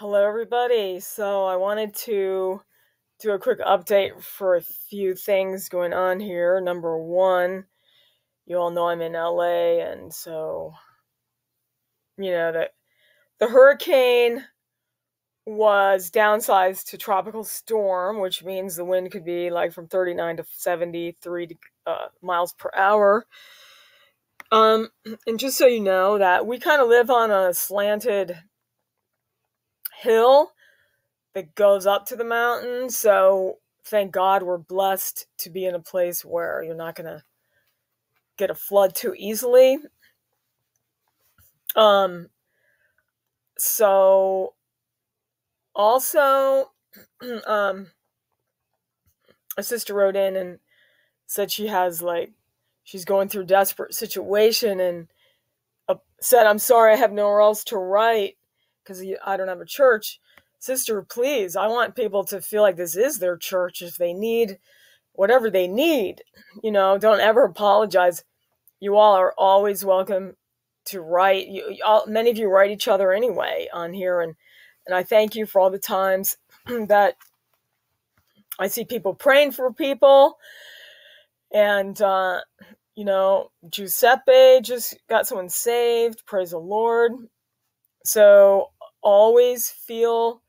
Hello, everybody. So, I wanted to do a quick update for a few things going on here. Number one, you all know I'm in LA, and so, you know, that the hurricane was downsized to tropical storm, which means the wind could be like from 39 to 73 uh, miles per hour. Um, and just so you know, that we kind of live on a slanted hill that goes up to the mountain. So thank God we're blessed to be in a place where you're not going to get a flood too easily. Um, so also, um, a sister wrote in and said she has like she's going through desperate situation and uh, said, "I'm sorry, I have nowhere else to write." Because I don't have a church. Sister, please, I want people to feel like this is their church if they need whatever they need. You know, don't ever apologize. You all are always welcome to write. You, all, many of you write each other anyway on here, and and I thank you for all the times that I see people praying for people, and uh, you know, Giuseppe just got someone saved. Praise the Lord. So always feel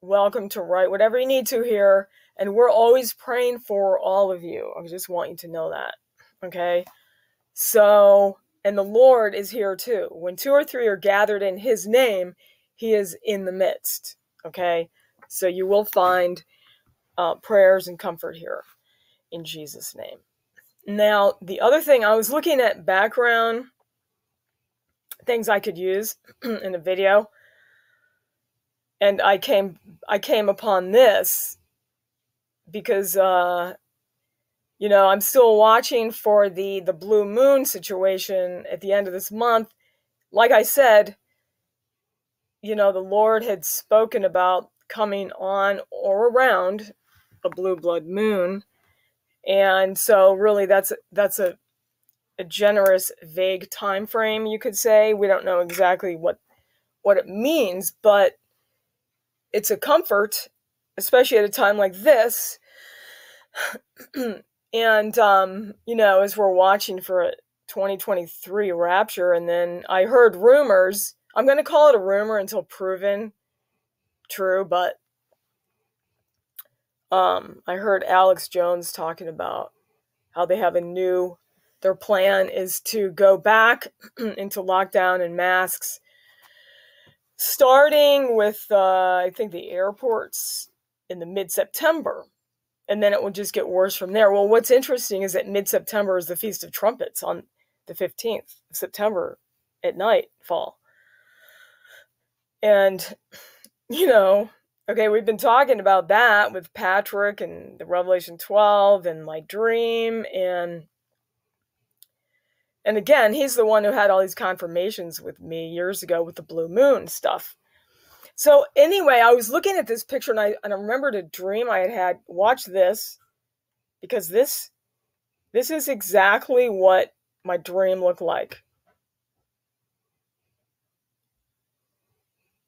welcome to write whatever you need to here. And we're always praying for all of you. I just want you to know that. Okay. So, and the Lord is here too. When two or three are gathered in his name, he is in the midst. Okay. So you will find uh, prayers and comfort here in Jesus' name. Now, the other thing, I was looking at background things I could use in a video and I came I came upon this because uh, you know I'm still watching for the the blue moon situation at the end of this month. Like I said, you know the Lord had spoken about coming on or around a blue blood moon, and so really that's that's a a generous vague time frame you could say we don't know exactly what what it means but it's a comfort, especially at a time like this. and um, you know, as we're watching for a 2023 rapture, and then I heard rumors. I'm going to call it a rumor until proven true, but um, I heard Alex Jones talking about how they have a new. Their plan is to go back into lockdown and masks starting with uh, I think the airports in the mid September, and then it will just get worse from there. Well, what's interesting is that mid September is the Feast of Trumpets on the fifteenth of September at night fall, and you know. Okay, we've been talking about that with Patrick and the Revelation 12 and my dream and and again, he's the one who had all these confirmations with me years ago with the blue moon stuff. So anyway, I was looking at this picture and I and I remembered a dream I had had. Watch this, because this this is exactly what my dream looked like.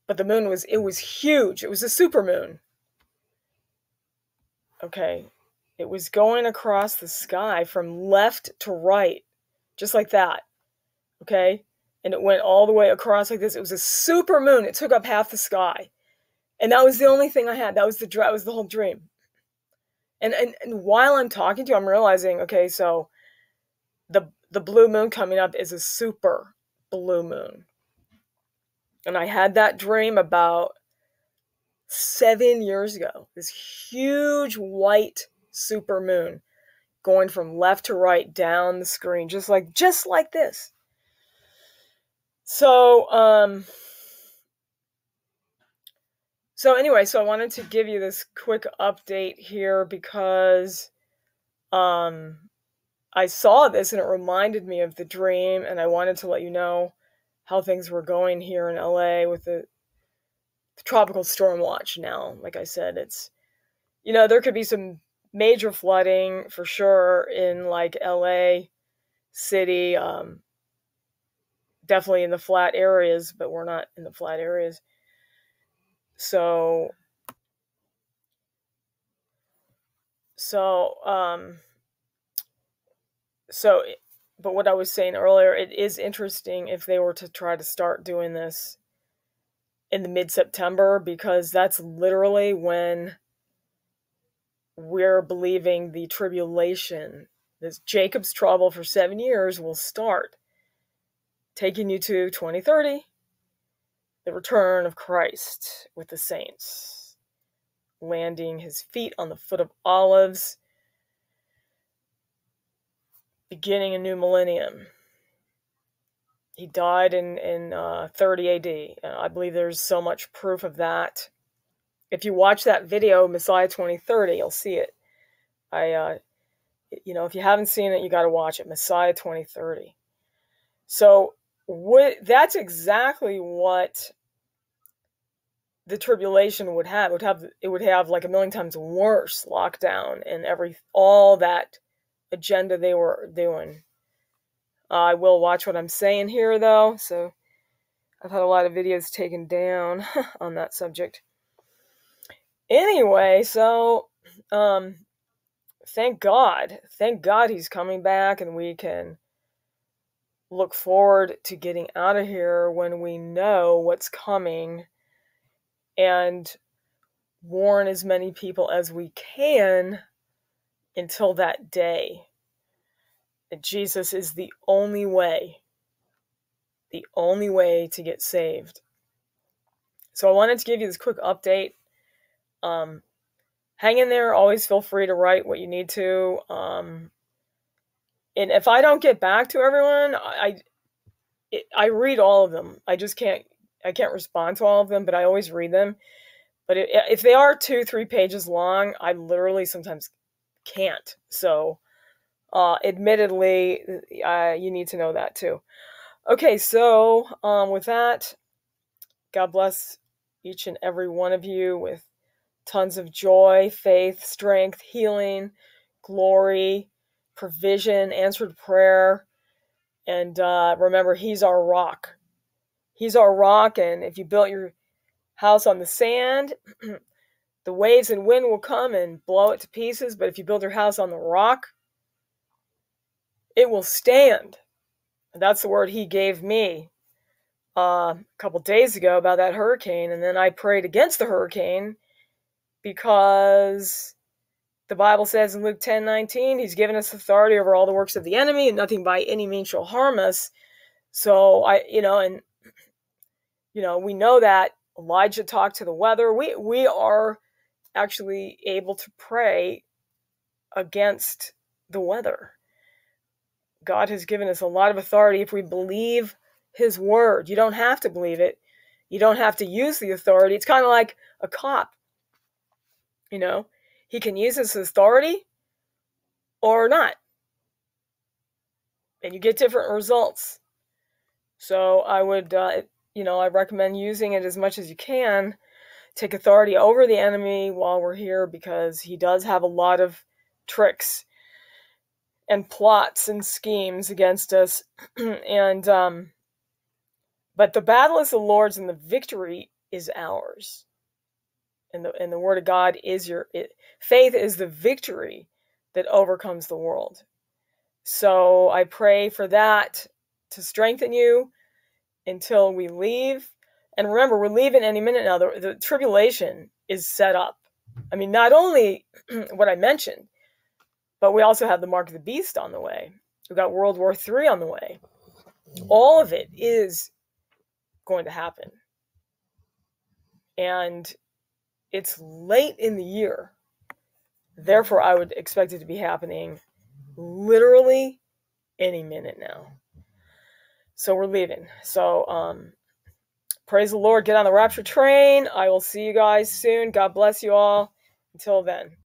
But the moon was it was huge. It was a super moon. Okay. It was going across the sky from left to right just like that. Okay? And it went all the way across like this. It was a super moon. It took up half the sky. And that was the only thing I had. That was the that was the whole dream. And and, and while I'm talking to you, I'm realizing, okay, so the the blue moon coming up is a super blue moon. And I had that dream about seven years ago. This huge white super moon going from left to right down the screen, just like just like this. So, um, so anyway, so I wanted to give you this quick update here because um, I saw this and it reminded me of the dream, and I wanted to let you know how things were going here in LA with the, the tropical storm watch now. Like I said, it's you know there could be some major flooding for sure in like LA city um definitely in the flat areas but we're not in the flat areas. So, so, um, so, but what I was saying earlier, it is interesting if they were to try to start doing this in the mid September because that's literally when we're believing the tribulation, this Jacob's trouble for seven years, will start, taking you to 2030, the return of Christ with the saints, landing his feet on the foot of olives, beginning a new millennium. He died in in uh, 30 AD. I believe there's so much proof of that if you watch that video, Messiah 2030, you'll see it. I, uh, you know, if you haven't seen it, you got to watch it, Messiah 2030. So what, that's exactly what the tribulation would have. It would have it would have like a million times worse lockdown and every all that agenda they were doing. Uh, I will watch what I'm saying here though, so I've had a lot of videos taken down on that subject anyway, so um thank God. Thank God he's coming back and we can look forward to getting out of here when we know what's coming and warn as many people as we can until that day. That Jesus is the only way, the only way to get saved. So I wanted to give you this quick update um, hang in there. Always feel free to write what you need to. Um, and if I don't get back to everyone, I it, I read all of them. I just can't I can't respond to all of them, but I always read them. But it, if they are two three pages long, I literally sometimes can't. So, uh, admittedly, uh, you need to know that too. Okay, so um, with that, God bless each and every one of you with tons of joy, faith, strength, healing, glory, provision, answered prayer. And uh, remember, He's our rock. He's our rock. And if you built your house on the sand, the waves and wind will come and blow it to pieces. But if you build your house on the rock, it will stand. And that's the word He gave me uh, a couple days ago about that hurricane. And then I prayed against the hurricane because the Bible says in Luke 10 19, He's given us authority over all the works of the enemy, and nothing by any means shall harm us. So I, you know, and you know, we know that Elijah talked to the weather. We we are actually able to pray against the weather. God has given us a lot of authority if we believe his word. You don't have to believe it. You don't have to use the authority. It's kind of like a cop you know, he can use his authority or not. And you get different results. So I would, uh, you know, I recommend using it as much as you can. Take authority over the enemy while we're here because he does have a lot of tricks and plots and schemes against us. and, um, but the battle is the Lord's and the victory is ours and the and the word of God is your it, faith is the victory that overcomes the world. So I pray for that to strengthen you until we leave. And remember, we're leaving any minute now. The, the tribulation is set up. I mean, not only what I mentioned, but we also have the mark of the beast on the way. We've got World War III on the way. All of it is going to happen. And it's late in the year. Therefore, I would expect it to be happening literally any minute now. So we're leaving. So um praise the Lord. Get on the rapture train. I will see you guys soon. God bless you all. Until then.